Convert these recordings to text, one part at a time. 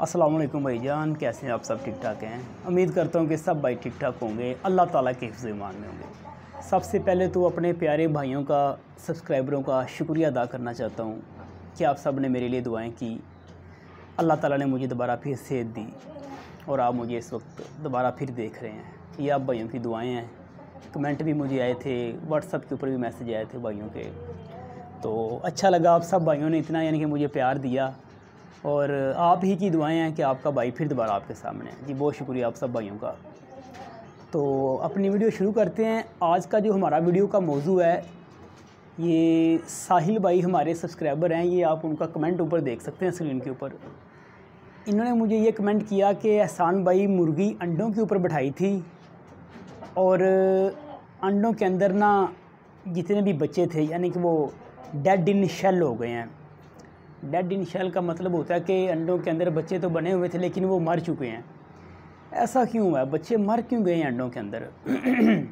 अस्सलाम वालेकुम भाईजान, कैसे हैं आप सब? ठीक ठाक हैं? उम्मीद करता हूँ कि सब भाई ठीक ठाक होंगे। अल्लाह ताला के हिफ्ज़ ईमान में होंगे। सबसे पहले तो अपने प्यारे भाइयों का सब्सक्राइबरों का शुक्रिया अदा करना चाहता हूँ कि आप सबने मेरे लिए दुआएँ की। अल्लाह ताला ने मुझे दोबारा फिर सेहत दी और आप मुझे इस वक्त दोबारा फिर देख रहे हैं। ये आप भाइयों की दुआएँ हैं। कमेंट भी मुझे आए थे व्हाट्सअप के ऊपर भी मैसेज आए थे भाइयों के। तो अच्छा लगा आप सब भाइयों ने इतना, यानी कि मुझे प्यार दिया। और आप ही की दुआएँ हैं कि आपका भाई फिर दोबारा आपके सामने है। जी, बहुत शुक्रिया आप सब भाइयों का। तो अपनी वीडियो शुरू करते हैं। आज का जो हमारा वीडियो का मौजू है, ये साहिल भाई हमारे सब्सक्राइबर हैं। ये आप उनका कमेंट ऊपर देख सकते हैं स्क्रीन के ऊपर। इन्होंने मुझे ये कमेंट किया कि एहसान भाई मुर्गी अंडों के ऊपर बैठाई थी और अंडों के अंदर ना जितने भी बच्चे थे, यानी कि वो डेड इन शेल हो गए हैं। डेड इन शेल का मतलब होता है कि अंडों के अंदर बच्चे तो बने हुए थे, लेकिन वो मर चुके हैं। ऐसा क्यों हुआ बच्चे मर क्यों गए हैं अंडों के अंदर?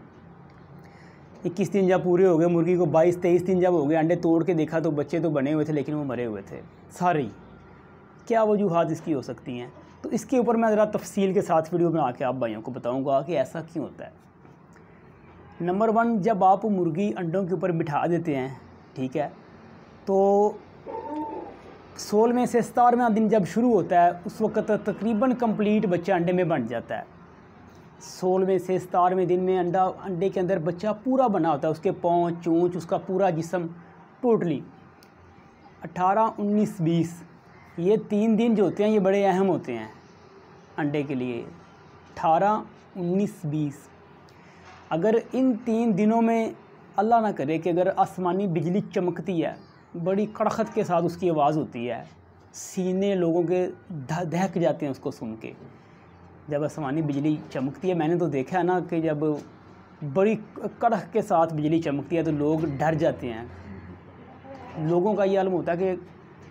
इक्कीस दिन जब पूरे हो गए, मुर्गी को बाईस, तेईस दिन जब हो गए, अंडे तोड़ के देखा तो बच्चे तो बने हुए थे, लेकिन वो मरे हुए थे। सारे। क्या वजूहत इसकी हो सकती हैं? तो इसके ऊपर मैं ज़रा तफसील के साथ वीडियो बना के आप भाइयों को बताऊँगा कि ऐसा क्यों होता है। नंबर वन, जब आप मुर्गी अंडों के ऊपर बिठा देते हैं, ठीक है तो सोलहवें से सतारवें दिन जब शुरू होता है, उस वक्त तकरीबन कंप्लीट बच्चा अंडे में बन जाता है। सोलहवें से सतारवें दिन में अंडा, अंडे के अंदर बच्चा पूरा बना होता है, उसके पाँव, चूँच, उसका पूरा जिसम, टोटली। अठारह, उन्नीस, बीस, ये तीन दिन जो होते हैं, ये बड़े अहम होते हैं अंडे के लिए। अठारह, उन्नीस, बीस, अगर इन तीन दिनों में अल्लाह ना करे कि अगर आसमानी बिजली चमकती है बड़ी कड़खत के साथ उसकी आवाज़ होती है। सीने लोगों के दहक जाते हैं उसको सुन के। जब आसमानी बिजली चमकती है, मैंने तो देखा है ना कि जब बड़ी कड़क के साथ बिजली चमकती है तो लोग डर जाते हैं। लोगों का ये आलम होता है कि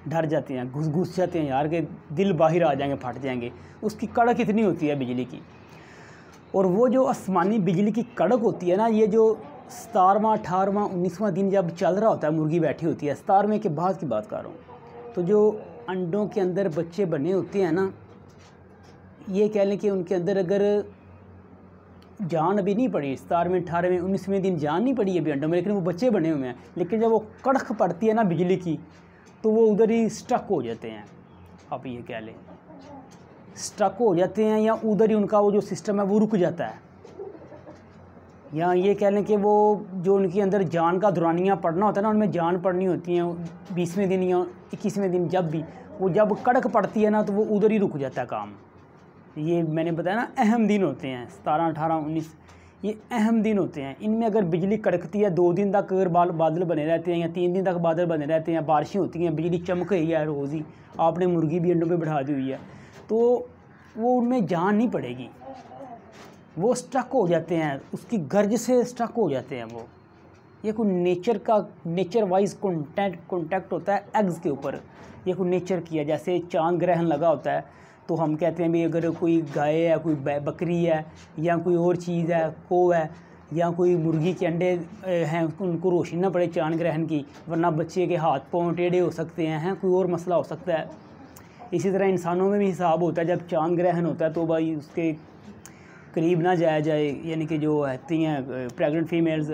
डर जाते हैं घुस घुस जाते हैं यार के दिल बाहर आ जाएँगे, फट जाएँगे। उसकी कड़क इतनी होती है बिजली की। और वो जो आसमानी बिजली की कड़क होती है ना, ये जो सतारवा अठारहवा उन्नीसवां दिन जब चल रहा होता है, मुर्गी बैठी होती है, सतारवें के बाद की बात कर रहा हूँ। तो जो अंडों के अंदर बच्चे बने होते हैं ना, ये कह लें कि उनके अंदर अगर जान अभी नहीं पड़ी, सतारवें अठारहवें उन्नीसवें दिन जान नहीं पड़ी अभी अंडों में, लेकिन वो बच्चे बने हुए हैं, लेकिन जब वो कड़क पड़ती है ना बिजली की तो वो उधर ही स्टक हो जाते हैं, आप ये कह लें। स्टक हो जाते हैं या उधर ही उनका वो जो सिस्टम है वो रुक जाता है। या ये कह लें कि वो जो उनके अंदर जान का दुरानियाँ पढ़ना होता है ना, उनमें जान पढ़नी होती हैं, बीसवें दिन या इक्कीसवें दिन जब भी, वो जब कड़क पड़ती है ना तो वो उधर ही रुक जाता है काम। ये मैंने बताया ना, अहम दिन होते हैं, सतारह, अठारह, उन्नीस, ये अहम दिन होते हैं। इनमें अगर बिजली कड़कती है, दो दिन तक अगर बाल, बादल बने रहते हैं या तीन दिन तक बादल बने रहते हैं बारिशें होती हैं, बिजली चमक रही है रोज़ ही, आपने मुर्गी भी अंडों पर बैठा दी हुई है। तो वो उनमें जान नहीं पड़ेगी। वो स्ट्रक हो जाते हैं, उसकी गर्ज से स्ट्रक हो जाते हैं वो। ये कोई नेचर का नेचर वाइज कॉन्टैक्ट कॉन्टैक्ट होता है एग्ज़ के ऊपर। ये कोई नेचर किया जैसे चाँद ग्रहण लगा होता है तो हम कहते हैं भी अगर कोई गाय है, कोई बकरी है, या कोई और चीज़ है, को है, या कोई मुर्गी के अंडे हैं, उनको रोशनी ना पड़े चाँद ग्रहण की, वरना बच्चे के हाथ पाँव टेढ़े हो सकते हैं, कोई और मसला हो सकता है। इसी तरह इंसानों में भी हिसाब होता है, जब चाँद ग्रहण होता है तो भाई उसके करीब ना जाया जाए, यानी कि जो रहती हैं प्रेग्नेंट फीमेल्स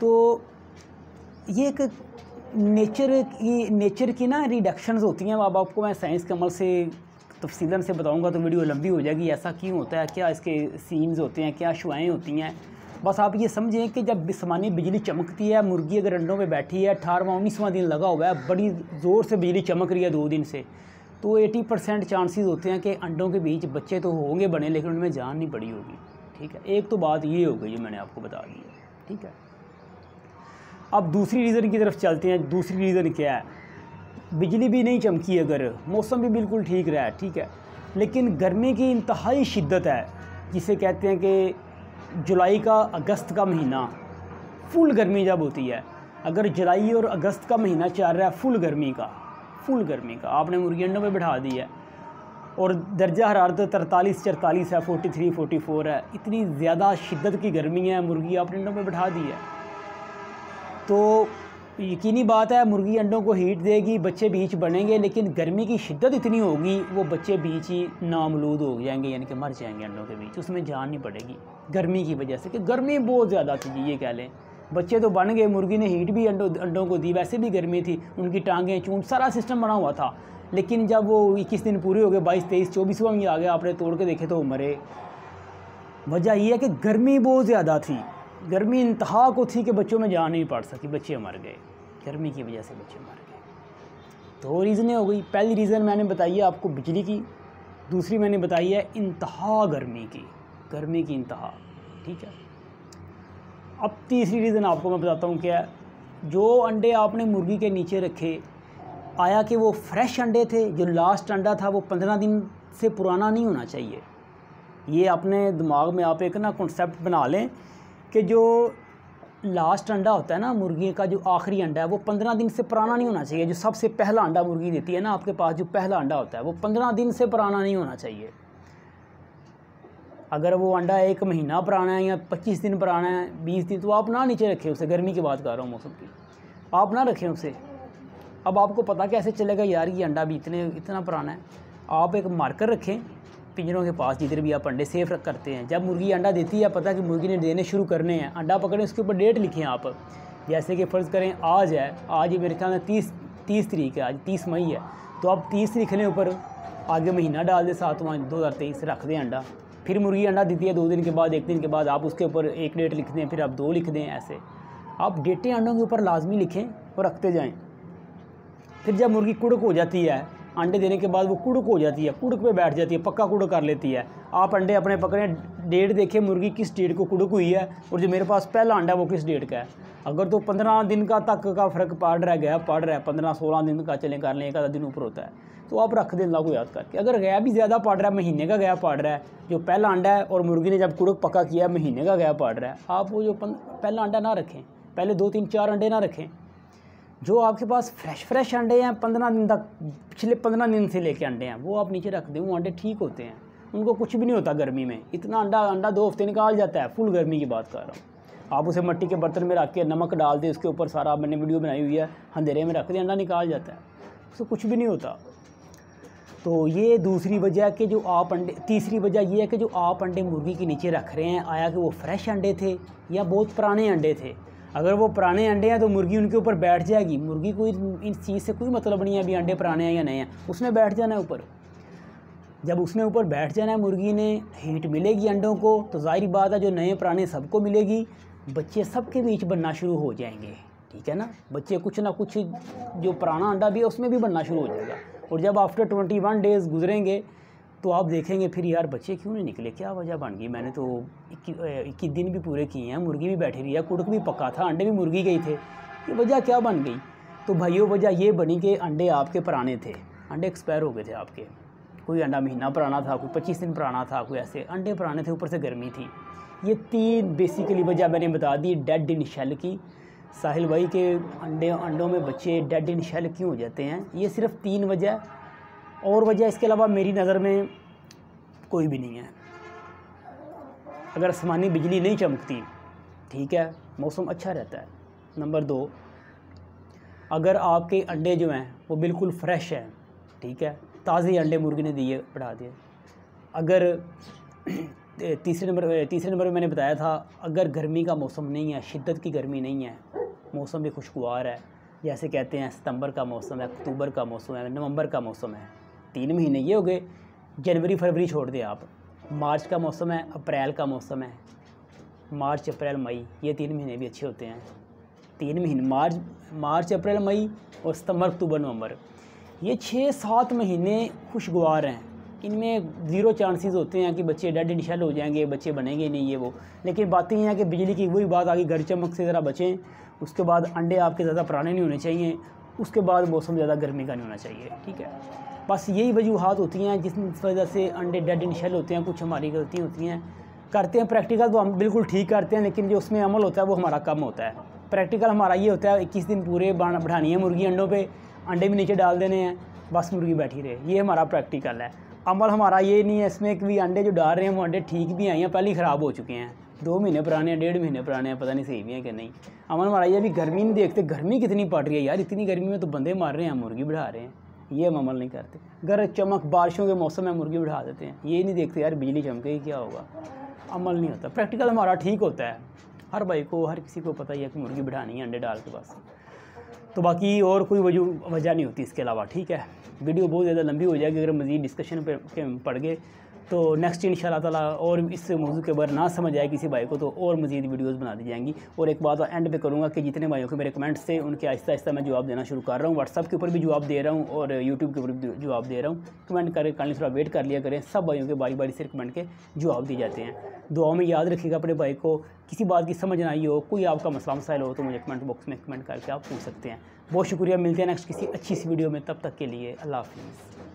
तो ये एक नेचर की नेचर की ना रिडक्शंस होती हैं। अब आपको मैं साइंस के अमल से, तफसीलन से बताऊँगा तो वीडियो लंबी हो जाएगी, ऐसा क्यों होता है? क्या इसके सीन्स होते हैं? क्या शुआएँ होती हैं? बस आप ये समझें कि जब बिस्मानी बिजली चमकती है, मुर्गी अगर अंडों में बैठी है अठारहवा उन्नीसवां दिन लगा हुआ है, बड़ी ज़ोर से बिजली चमक रही है दो दिन से। तो 80 परसेंट चांसेस होते हैं कि अंडों के बीच बच्चे तो होंगे बने, लेकिन उनमें जान नहीं पड़ी होगी। ठीक है? एक तो बात ये हो गई जो मैंने आपको बता दी है। ठीक है? अब दूसरी रीज़न की तरफ़ चलते हैं। दूसरी रीज़न क्या है? बिजली भी नहीं चमकी अगर, मौसम भी बिल्कुल ठीक रहा है, ठीक है? लेकिन गर्मी की इंतहाई शिद्दत है, जिसे कहते हैं कि जुलाई का अगस्त का महीना फुल गर्मी जब होती है। अगर जुलाई और अगस्त का महीना चल रहा है फुल गर्मी का फुल गर्मी का। आपने मुर्गी अंडों में बैठा दी है। और दर्जा हरारत तरतालीस चरतालीस है फोर्टी थ्री फोर्टी फोर है। इतनी ज़्यादा शिद्दत की गर्मी है, मुर्गी आपने अंडों में बैठा दी है। तो यकीनी बात है, मुर्गी अंडों को हीट देगी, बच्चे बीच बनेंगे, लेकिन गर्मी की शिद्दत इतनी होगी, वो बच्चे बीच ही नामलूद हो जाएँगे, यानी कि मर जाएँगे अंडों के बीच। उसमें जान नहीं पड़ेगी गर्मी की वजह से कि गर्मी बहुत ज़्यादा थी, ये कह लें। बच्चे तो बन गए, मुर्गी ने हीट भी अंडों अंडों को दी, वैसे भी गर्मी थी, उनकी टांगें चूंट सारा सिस्टम बना हुआ था। लेकिन जब वो इक्कीस दिन पूरे हो गए, बाईस, तेईस, चौबीसवा में आ गया, आपने तोड़ के देखे तो मरे। वजह यह है कि गर्मी बहुत ज़्यादा थी। गर्मी इंतहा को थी कि बच्चों में जान नहीं पड़ सकी, बच्चे मर गए। गर्मी की वजह से बच्चे मर गए। दो रीज़नें हो गई। पहली रीज़न मैंने बताई है आपको बिजली की, दूसरी मैंने बताई है इंतहा गर्मी की। गर्मी की इंतहा, ठीक है? अब तीसरी रीज़न आपको मैं बताता हूँ क्या जो अंडे आपने मुर्गी के नीचे रखे, आया कि वो फ्रेश अंडे थे, जो लास्ट अंडा था, वो पंद्रह दिन से पुराना नहीं होना चाहिए। ये अपने दिमाग में आप एक ना कॉन्सेप्ट बना लें कि जो लास्ट अंडा होता है ना, मुर्गी का जो आखिरी अंडा है, वो पंद्रह दिन से पुराना नहीं होना चाहिए। जो सबसे पहला अंडा मुर्गी देती है ना आपके पास, जो पहला अंडा होता है, वो पंद्रह दिन से पुराना नहीं होना चाहिए। अगर वो अंडा एक महीना पुराना है या पच्चीस दिन पुराना है, बीस दिन तो आप ना नीचे रखें उसे, गर्मी की बात कर रहा हूँ मौसम की। आप ना रखें उसे। अब आपको पता कैसे चलेगा यार ये अंडा भी इतने, इतना पुराना है। आप एक मार्कर रखें पिंजरों के पास, जिधर भी आप अंडे सेफ़ रख करते हैं। जब मुर्गी अंडा देती है पता कि मुर्गी ने देने शुरू करने हैं। अंडा पकड़ें, उसके ऊपर डेट लिखें आप। जैसे कि फ़र्ज़ करें, आज है, आज मेरे ख्याल में तीस तीस तरीक है, आज तीस मई है। तो आप तीस लिखने ऊपर आगे महीना डाल दें, सातवां दो हज़ार तेईस रख दें अंडा। फिर मुर्गी अंडा देती है दो दिन के बाद, एक दिन के बाद आप उसके ऊपर एक डेट लिख दें, फिर आप दो लिख दें ऐसे। आप डेटें अंडों के ऊपर लाजमी लिखें और रखते जाएँ। फिर जब मुर्गी कुड़क हो जाती है, अंडे देने के बाद वो कुड़क हो जाती है, कुड़क पे बैठ जाती है, पक्का कुड़क कर लेती है। आप अंडे अपने पकड़ें, डेट देखें मुर्गी किस डेट को कुड़क हुई है और जो मेरे पास पहला अंडा है वो किस डेट का है। अगर तो पंद्रह दिन का तक का फ़र्क पड़ रहा गया, पड़ रहा है, पंद्रह सोलह दिन का चले, कर लें, एक आधा दिन ऊपर होता है। तो आप रख दें अल्लाह को याद करके। अगर गया भी ज़्यादा पड़ रहा है, महीने का गया पड़ रहा है, जो पहला अंडा है और मुर्गी ने जब कुड़क पक्का किया है महीने का गया पड़ रहा है। आप वो जो पहला अंडा ना रखें, पहले दो तीन चार अंडे ना रखें। जो आपके पास फ्रेश फ्रेश अंडे हैं, पंद्रह दिन तक, पिछले पंद्रह दिन से लेके अंडे हैं, वो आप नीचे रख दें, वो अंडे ठीक होते हैं। उनको कुछ भी नहीं होता गर्मी में। इतना अंडा अंडा दो हफ़्ते निकाल जाता है, फुल गर्मी की बात कर रहा हूँ। आप उसे मट्टी के बर्तन में रख के नमक डाल दें, उसके ऊपर सारा मैंने वीडियो बनाई हुई है, अंधेरे में रख दें, अंडा निकाल जाता है। उससे कुछ भी नहीं होता। तो ये दूसरी वजह कि जो आप अंडे, तीसरी वजह ये है कि जो आप अंडे मुर्गी के नीचे रख रहे हैं, आया कि वो फ्रेश अंडे थे या बहुत पुराने अंडे थे। अगर वो पुराने अंडे हैं तो मुर्गी उनके ऊपर बैठ जाएगी। मुर्गी को इन चीज़ से कोई मतलब नहीं है अभी अंडे पुराने हैं या नए हैं। उसने बैठ जाना है ऊपर। जब उसने ऊपर बैठ जाना है, मुर्गी ने हीट मिलेगी अंडों को तो ज़ाहिर बात है जो नए पुराने सबको मिलेगी, बच्चे सबके बीच बनना शुरू हो जाएँगे। ठीक है ना? बच्चे कुछ ना कुछ जो पुराना अंडा भी है, उसमें भी बनना शुरू हो जाएगा। और जब आफ्टर ट्वेंटी वन डेज़ गुजरेंगे तो आप देखेंगे फिर यार बच्चे क्यों नहीं निकले? क्या वजह बन गई? मैंने तो इक्कीस दिन भी पूरे किए हैं, मुर्गी भी बैठी रही है, कुड़क भी पक्का था, अंडे भी मुर्गी गई थे। ये वजह क्या बन गई? तो भाइयों, वजह ये बनी कि अंडे आपके पुराने थे, अंडे एक्सपायर हो गए थे आपके। कोई अंडा महीना पुराना था, कोई पच्चीस दिन पुराना था, कोई ऐसे अंडे पुराने थे, ऊपर से गर्मी थी। ये तीन बेसिकली वजह मैंने बता दी डेड इन शेल की। साहिल भाई के अंडे, अंडों में बच्चे डेड इन शेल क्यों हो जाते हैं? ये सिर्फ़ तीन वजह और वजह इसके अलावा मेरी नज़र में कोई भी नहीं है। अगर आसमानी बिजली नहीं चमकती, ठीक है, मौसम अच्छा रहता है। नंबर दो, अगर आपके अंडे जो हैं, वो बिल्कुल फ्रेश हैं, ठीक है, ताज़े अंडे मुर्गी ने दिए, बढ़ा दिए। अगर तीसरे नंबर तीसरे नंबर में मैंने बताया था, अगर गर्मी का मौसम नहीं है, शिद्दत की गर्मी नहीं है मौसम भी खुशगवार है। जैसे कहते हैं, सितंबर का मौसम है, अक्टूबर का मौसम है, नवंबर का मौसम है। तीन महीने ये हो गए, जनवरी, फरवरी छोड़ दें आप। मार्च का मौसम है, अप्रैल का मौसम है। मार्च, अप्रैल, मई, ये तीन महीने भी अच्छे होते हैं। तीन महीने, मार्च मार्च, अप्रैल, मई और सितंबर, अक्टूबर, नवंबर। ये छः सात महीने खुशगवार हैं। इनमें ज़ीरो चांसेस होते हैं कि बच्चे डेड इंशल हो जाएँगे, बच्चे बनेंगे नहीं, ये वो। लेकिन बातें हैं कि बिजली की, वही बात आ गई घर चमक से ज़रा बचें। उसके बाद अंडे आपके ज़्यादा पुराने नहीं होने चाहिए, उसके बाद मौसम ज़्यादा गर्मी का नहीं होना चाहिए, ठीक है? बस यही वजूहत होती हैं जिस वजह से अंडे डेड इन शेल होते हैं, कुछ हमारी गलतियाँ होती हैं। करते हैं प्रैक्टिकल तो हम बिल्कुल ठीक करते हैं, लेकिन जो उसमें अमल होता है वो हमारा कम होता है। प्रैक्टिकल हमारा ये होता है, इक्कीस दिन पूरे बढ़ानी है मुर्गी अंडों पे, अंडे भी नीचे डाल देने हैं, बस मुर्गी बैठी रहे, ये हमारा प्रैक्टिकल है। अमल हमारा ये नहीं है इसमें कि अंडे जो डाल रहे हैं, वो अंडे ठीक भी आए हैं पहले ही ख़राब हो चुके हैं। दो महीने पुराने हैं, डेढ़ महीने पुराने हैं, पता नहीं सही भी हैं कि नहीं। अमन ये अभी गर्मी नहीं देखते, गर्मी कितनी पड़ रही है यार, इतनी गर्मी में तो बंदे मार रहे हैं, मुर्गी बढ़ा रहे हैं। ये हम अमल नहीं करते। घर चमक बारिशों के मौसम में मुर्गी बढ़ा देते हैं, ये नहीं देखते यार, बिजली चमकेगी, क्या होगा? अमल नहीं होता। प्रैक्टिकल हमारा ठीक होता है। हर भाई को, हर किसी को पता ही है कि मुर्गी बढ़ानी है अंडे डाल के पास तो बाकी और कोई वजह वजह नहीं होती इसके अलावा, ठीक है? वीडियो बहुत ज़्यादा लंबी हो जाएगी, अगर मज़ीद डिस्कशन पर पड़ गए तो नेक्स्ट इन ताला और इस मौजू के बारे ना समझ आए किसी भाई को तो और मज़ीद वीडियोस बना दी जाएँगी। और एक बात एंड पे करूँगा कि जितने भाइयों के मेरे कमेंट्स थे, उनके आहिस्ता आहिस्ता मैं जवाब देना शुरू कर रहा हूँ। व्हाट्सअप के ऊपर भी जवाब दे रहा हूँ और यूट्यूब के ऊपर भी जवाब दे रहा हूँ। कमेंट करके काली थोड़ा वेट कर लिया करें। सब भाइयों के बारी बारी से कमेंट के जवाब दिए जाते हैं। दुआ में याद रखिएगा अपने भाई को, किसी बात की समझ ना आई हो, कोई आपका मसला मसाइल हो तो मुझे कमेंट बॉक्स में कमेंट करके आप पूछ सकते हैं। बहुत शुक्रिया, मिलते हैं नेक्स्ट किसी अच्छी सी वीडियो में, तब तक के लिए अल्लाह हाफिज़।